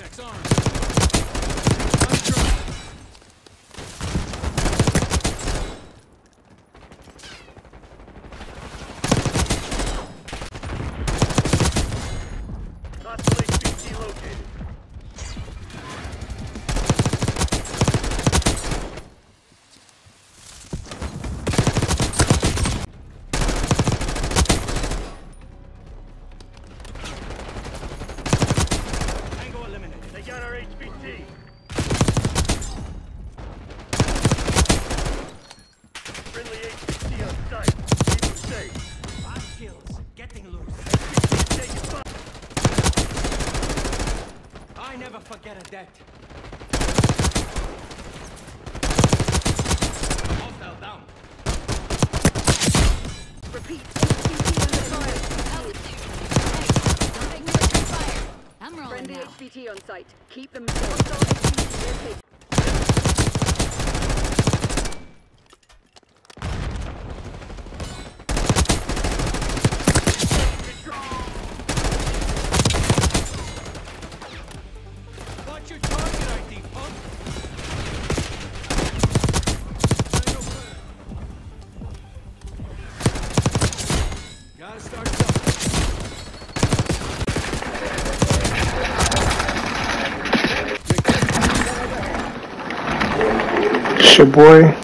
Vortex armed. Got our HVT. Friendly HVT on site. Keep them safe. Five kills. Getting loose. HVT taking fire. I never forget a debt. Hostile down. Repeat, HVT under fire. Out there. Hey, don't make me return fire. I'm rolling Friendly now. Site. Keep them safe. It's your boy.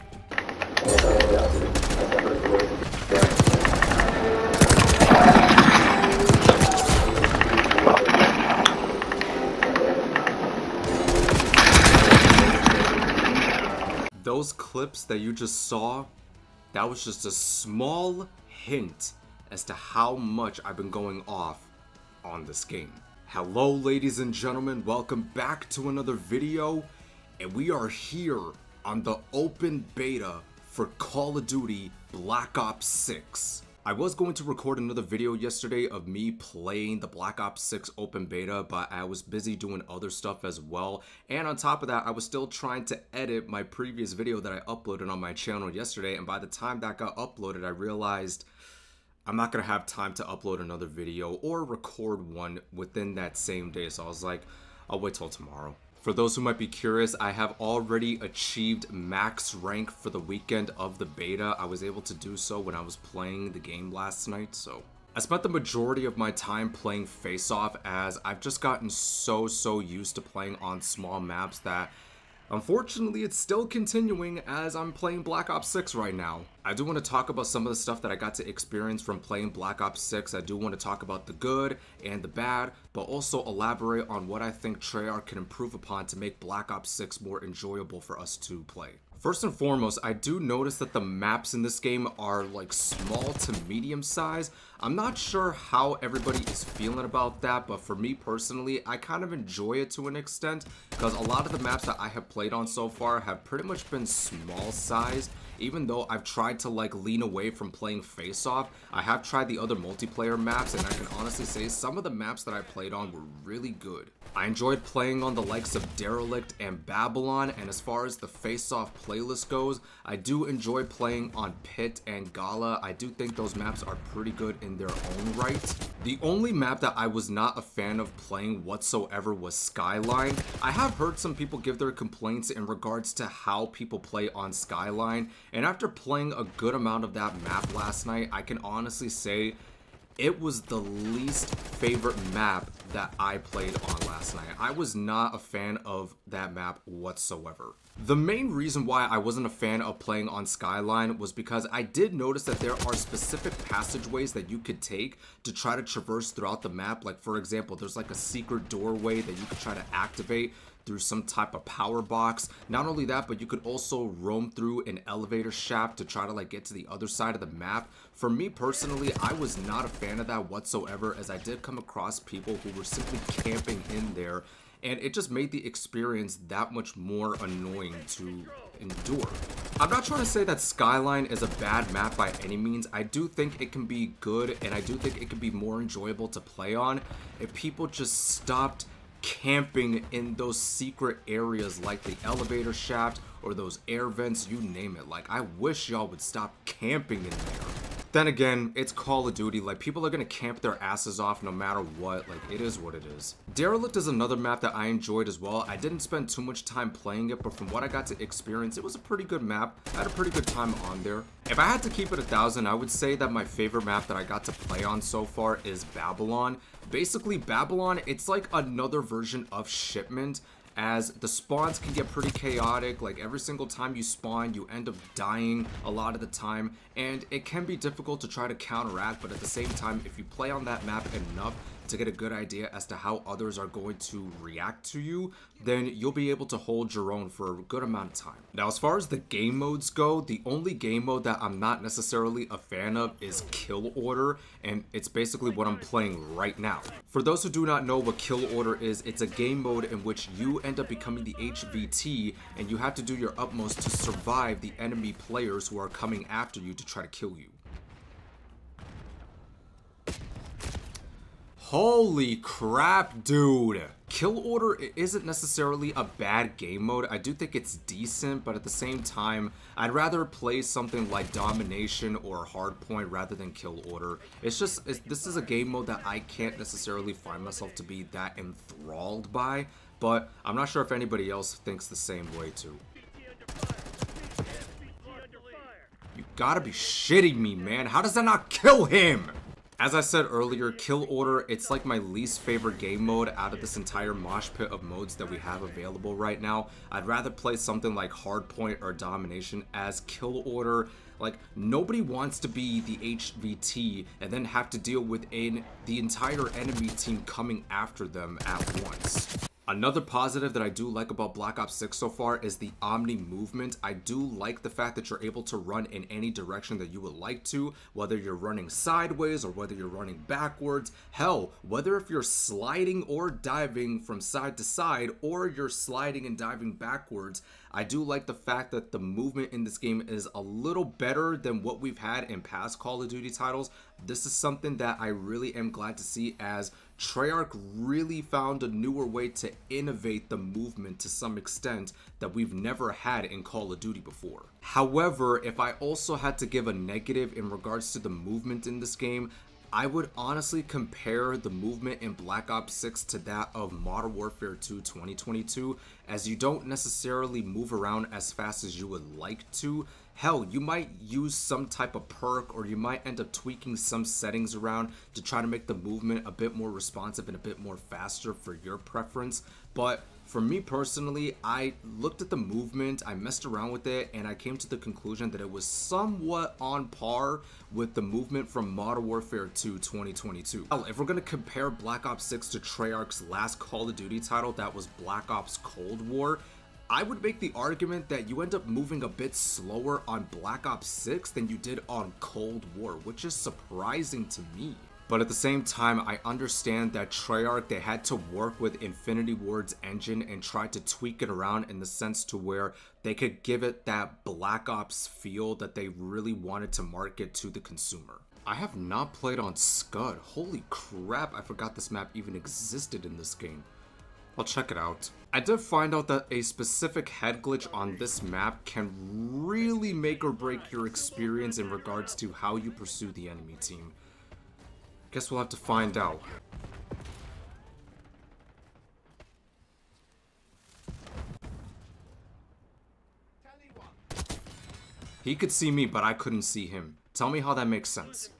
Those clips that you just saw, that was just a small hint as to how much I've been going off on this game. Hello ladies and gentlemen, welcome back to another video and we are here on the open beta for Call of Duty Black Ops 6. I was going to record another video yesterday of me playing the Black Ops 6 open beta, but I was busy doing other stuff as well. And on top of that, I was still trying to edit my previous video that I uploaded on my channel yesterday. And by the time that got uploaded, I realized I'm not gonna have time to upload another video or record one within that same day. So I was like, I'll wait till tomorrow. For those who might be curious, I have already achieved max rank for the weekend of the beta. I was able to do so when I was playing the game last night, so. I spent the majority of my time playing Face Off as I've just gotten so, so used to playing on small maps that Unfortunately, it's still continuing as I'm playing Black Ops 6 right now. I do want to talk about some of the stuff that I got to experience from playing Black Ops 6. I do want to talk about the good and the bad, but also elaborate on what I think Treyarch can improve upon to make Black Ops 6 more enjoyable for us to play. First and foremost, I do notice that the maps in this game are like small to medium size. I'm not sure how everybody is feeling about that, but for me personally, I kind of enjoy it to an extent because a lot of the maps that I have played on so far have pretty much been small size. Even though I've tried to like lean away from playing face off, I have tried the other multiplayer maps and I can honestly say some of the maps that I played on were really good. I enjoyed playing on the likes of Derelict and Babylon, and as far as the face off playlist goes, I do enjoy playing on Pit and Gala. I do think those maps are pretty good in their own right. The only map that I was not a fan of playing whatsoever was Skyline. I have heard some people give their complaints in regards to how people play on Skyline, and after playing a good amount of that map last night, I can honestly say it was the least favorite map that I played on last night. I was not a fan of that map whatsoever. The main reason why I wasn't a fan of playing on Skyline was because I did notice that there are specific passageways that you could take to try to traverse throughout the map. Like for example, there's like a secret doorway that you could try to activate through some type of power box. Not only that, but you could also roam through an elevator shaft to try to like get to the other side of the map. For me personally, I was not a fan of that whatsoever as I did come across people who were simply camping in there and it just made the experience that much more annoying to endure. I'm not trying to say that Skyline is a bad map by any means. I do think it can be good and I do think it can be more enjoyable to play on if people just stopped camping in those secret areas like the elevator shaft or those air vents, you name it. Like, I wish y'all would stop camping in there. Then again, it's Call of Duty, like people are gonna camp their asses off no matter what, like it is what it is. Derelict is another map that I enjoyed as well. I didn't spend too much time playing it, but from what I got to experience, it was a pretty good map. I had a pretty good time on there. If I had to keep it a thousand, I would say that my favorite map that I got to play on so far is Babylon. Basically, Babylon, it's like another version of Shipment, as the spawns can get pretty chaotic like every single time you spawn you end up dying a lot of the time and it can be difficult to try to counteract but at the same time if you play on that map enough to get a good idea as to how others are going to react to you, then you'll be able to hold your own for a good amount of time. Now, as far as the game modes go, the only game mode that I'm not necessarily a fan of is Kill Order, and it's basically what I'm playing right now. For those who do not know what Kill Order is, it's a game mode in which you end up becoming the HVT, and you have to do your utmost to survive the enemy players who are coming after you to try to kill you. Holy crap, dude. Kill Order isn't necessarily a bad game mode. I do think it's decent, but at the same time, I'd rather play something like Domination or Hardpoint rather than Kill Order. It's just, it's, this is a game mode that I can't necessarily find myself to be that enthralled by, but I'm not sure if anybody else thinks the same way too. You gotta be shitting me, man. How does that not kill him? As I said earlier, Kill Order, it's like my least favorite game mode out of this entire mosh pit of modes that we have available right now. I'd rather play something like Hardpoint or Domination as Kill Order. Like, nobody wants to be the HVT and then have to deal with an, the entire enemy team coming after them at once. Another positive that I do like about Black Ops 6 so far is the Omni movement. I do like the fact that you're able to run in any direction that you would like to, whether you're running sideways or whether you're running backwards. Hell, whether if you're sliding or diving from side to side or you're sliding and diving backwards, I do like the fact that the movement in this game is a little better than what we've had in past Call of Duty titles. This is something that I really am glad to see as Treyarch really found a newer way to innovate the movement to some extent that we've never had in Call of Duty before. However, if I also had to give a negative in regards to the movement in this game, I would honestly compare the movement in Black Ops 6 to that of Modern Warfare 2 2022 as you don't necessarily move around as fast as you would like to Hell, you might use some type of perk or you might end up tweaking some settings around to try to make the movement a bit more responsive and a bit more faster for your preference. But for me personally, I looked at the movement, I messed around with it, and I came to the conclusion that it was somewhat on par with the movement from Modern Warfare 2 2022. Well, if we're gonna compare Black Ops 6 to Treyarch's last Call of Duty title, that was Black Ops Cold War, I would make the argument that you end up moving a bit slower on Black Ops 6 than you did on Cold War, which is surprising to me. But at the same time, I understand that Treyarch, they had to work with Infinity Ward's engine and try to tweak it around in the sense to where they could give it that Black Ops feel that they really wanted to market to the consumer. I have not played on Scud. Holy crap, I forgot this map even existed in this game. I'll check it out. I did find out that a specific head glitch on this map can really make or break your experience in regards to how you pursue the enemy team. Guess we'll have to find out. He could see me, but I couldn't see him. Tell me how that makes sense.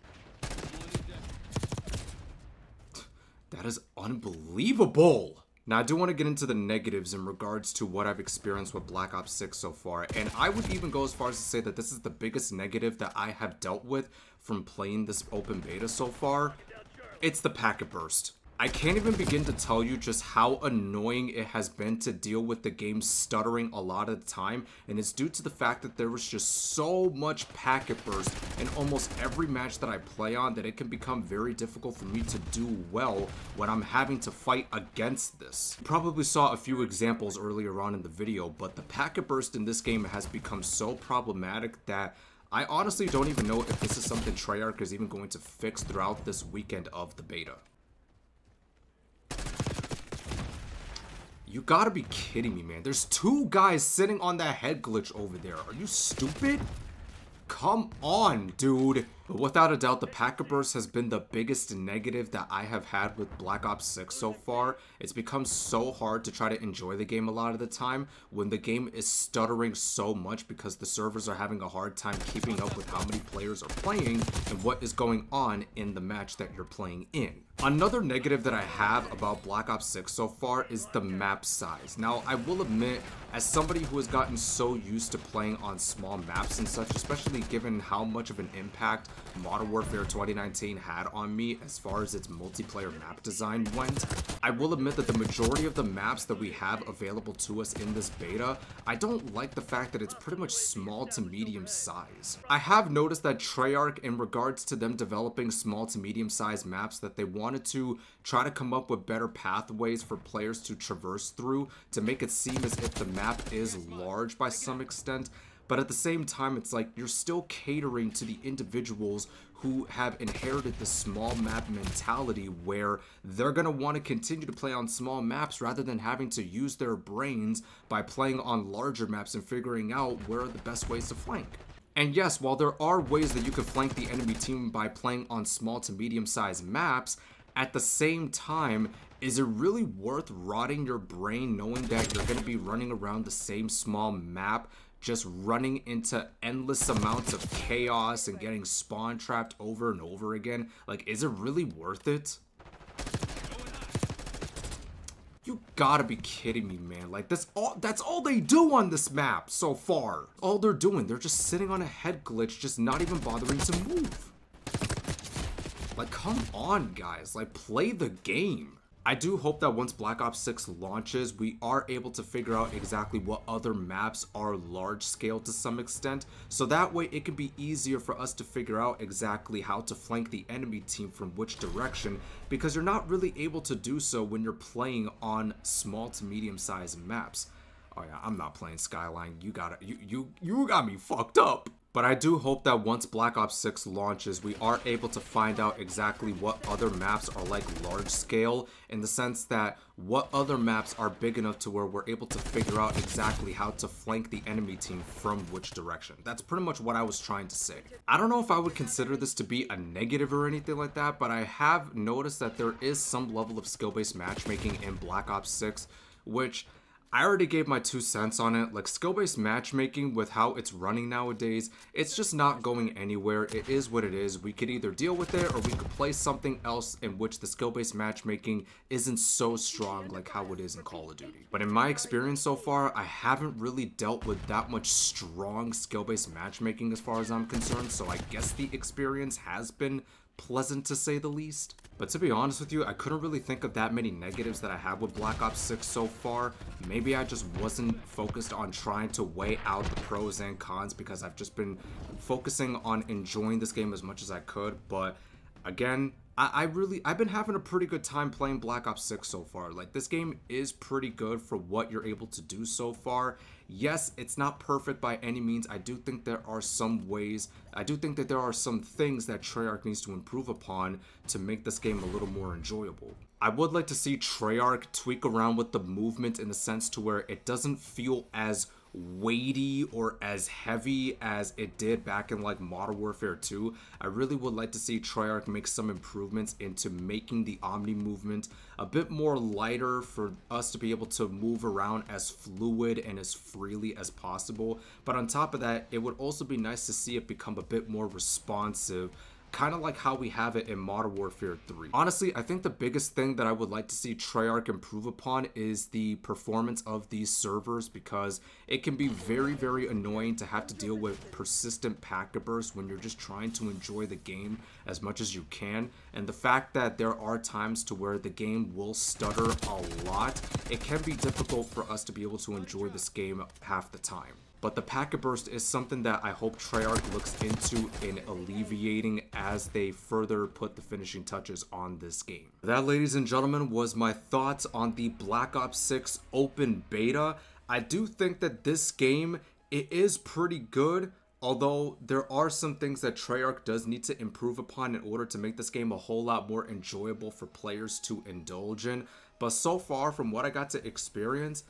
That is unbelievable! Now, I do want to get into the negatives in regards to what I've experienced with Black Ops 6 so far, and I would even go as far as to say that this is the biggest negative that I have dealt with from playing this open beta so far. It's the packet burst. I can't even begin to tell you just how annoying it has been to deal with the game stuttering a lot of the time, and it's due to the fact that there was just so much packet burst in almost every match that I play on that it can become very difficult for me to do well when I'm having to fight against this. You probably saw a few examples earlier on in the video, but the packet burst in this game has become so problematic that I honestly don't even know if this is something Treyarch is even going to fix throughout this weekend of the beta. You gotta be kidding me, man. There's two guys sitting on that head glitch over there. Are you stupid? Come on, dude. But without a doubt, the Packet Burst has been the biggest negative that I have had with Black Ops 6 so far. It's become so hard to try to enjoy the game a lot of the time when the game is stuttering so much because the servers are having a hard time keeping up with how many players are playing and what is going on in the match that you're playing in. Another negative that I have about Black Ops 6 so far is the map size. Now, I will admit, as somebody who has gotten so used to playing on small maps and such, especially given how much of an impact Modern Warfare 2019 had on me as far as its multiplayer map design went, I will admit that the majority of the maps that we have available to us in this beta, I don't like the fact that it's pretty much small to medium size. I have noticed that Treyarch, in regards to them developing small to medium sized maps, that they wanted to try to come up with better pathways for players to traverse through to make it seem as if the map is large by some extent. But at the same time, it's like you're still catering to the individuals who have inherited the small map mentality where they're going to want to continue to play on small maps rather than having to use their brains by playing on larger maps and figuring out where are the best ways to flank. And yes, while there are ways that you can flank the enemy team by playing on small to medium sized maps, at the same time, is it really worth rotting your brain knowing that you're going to be running around the same small map just running into endless amounts of chaos and getting spawn trapped over and over again. Like is it really worth it? You gotta be kidding me man. Like that's all that's all they do on this map so far. All they're doing they're just sitting on a head glitch just not even bothering to move. Like, come on, guys. Like, play the game. I do hope that once Black Ops 6 launches, we are able to figure out exactly what other maps are large scale to some extent, so that way it can be easier for us to figure out exactly how to flank the enemy team from which direction, because you're not really able to do so when you're playing on small to medium sized maps. Oh yeah, I'm not playing Skyline. You got it. You you you got me fucked up. But I do hope that once Black Ops 6 launches, we are able to find out exactly what other maps are like large scale in the sense that what other maps are big enough to where we're able to figure out exactly how to flank the enemy team from which direction. That's pretty much what I was trying to say. I don't know if I would consider this to be a negative or anything like that, but I have noticed that there is some level of skill-based matchmaking in Black Ops 6, which I already gave my two cents on it. Like skill-based matchmaking with how it's running nowadays, it's just not going anywhere. It is what it is. We could either deal with it or we could play something else in which the skill-based matchmaking isn't so strong like how it is in Call of Duty. But in my experience so far, I haven't really dealt with that much strong skill-based matchmaking as far as I'm concerned. So I guess the experience has been pleasant to say the least. But to be honest with you, I couldn't really think of that many negatives that I have with Black Ops 6 so far. Maybe I just wasn't focused on trying to weigh out the pros and cons because I've just been focusing on enjoying this game as much as I could. But again, I, I really I've been having a pretty good time playing Black Ops 6 so far. Like this game is pretty good for what you're able to do so far. Yes, it's not perfect by any means. I do think there are some ways, I do think that there are some things that Treyarch needs to improve upon to make this game a little more enjoyable. I would like to see Treyarch tweak around with the movement in the sense to where it doesn't feel as weighty or as heavy as it did back in like Modern Warfare 2. I really would like to see Treyarch make some improvements into making the Omni movement a bit more lighter for us to be able to move around as fluid and as freely as possible. But on top of that, it would also be nice to see it become a bit more responsive kind of like how we have it in Modern Warfare 3. Honestly, I think the biggest thing that I would like to see Treyarch improve upon is the performance of these servers because it can be very, very annoying to have to deal with persistent packet bursts when you're just trying to enjoy the game as much as you can. And the fact that there are times to where the game will stutter a lot, it can be difficult for us to be able to enjoy this game half the time. But the packet burst is something that I hope Treyarch looks into in alleviating as they further put the finishing touches on this game. That, ladies and gentlemen, was my thoughts on the Black Ops 6 open beta. I do think that this game, it is pretty good, although there are some things that Treyarch does need to improve upon in order to make this game a whole lot more enjoyable for players to indulge in. But so far, from what I got to experience,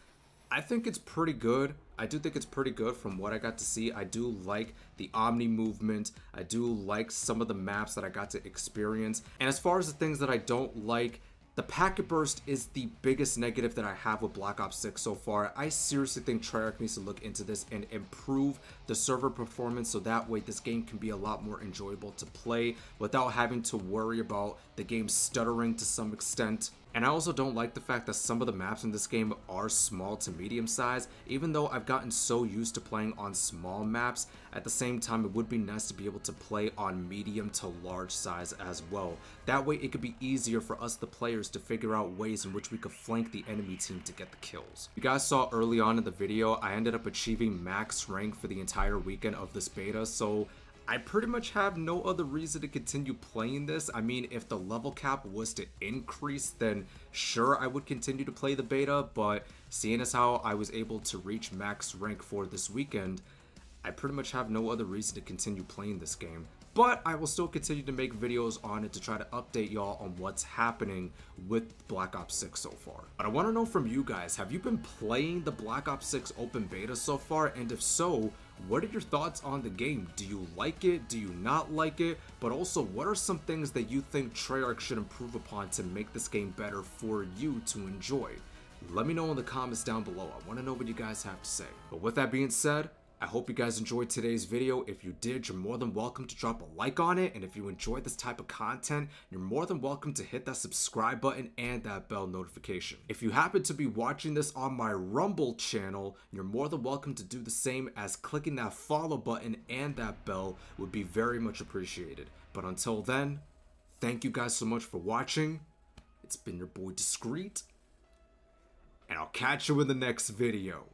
I think it's pretty good. I do think it's pretty good from what I got to see. I do like the Omni movement. I do like some of the maps that I got to experience. And as far as the things that I don't like, the packet burst is the biggest negative that I have with Black Ops 6 so far. I seriously think Treyarch needs to look into this and improve the server performance so that way this game can be a lot more enjoyable to play without having to worry about the game stuttering to some extent. And I also don't like the fact that some of the maps in this game are small to medium size, even though I've gotten so used to playing on small maps, at the same time it would be nice to be able to play on medium to large size as well. That way it could be easier for us the players to figure out ways in which we could flank the enemy team to get the kills. You guys saw early on in the video, I ended up achieving max rank for the entire weekend of this beta, so I pretty much have no other reason to continue playing this. I mean, if the level cap was to increase, then sure, I would continue to play the beta, but seeing as how I was able to reach max rank for this weekend, I pretty much have no other reason to continue playing this game. But I will still continue to make videos on it to try to update y'all on what's happening with Black Ops 6 so far. But I want to know from you guys, have you been playing the Black Ops 6 open beta so far? And if so, what are your thoughts on the game? Do you like it? Do you not like it? But also, what are some things that you think Treyarch should improve upon to make this game better for you to enjoy? Let me know in the comments down below. I want to know what you guys have to say. But with that being said, I hope you guys enjoyed today's video. If you did, you're more than welcome to drop a like on it. And if you enjoyed this type of content, you're more than welcome to hit that subscribe button and that bell notification. If you happen to be watching this on my Rumble channel, you're more than welcome to do the same as clicking that follow button and that bell would be very much appreciated. But until then, thank you guys so much for watching. It's been your boy Discreet, and I'll catch you in the next video.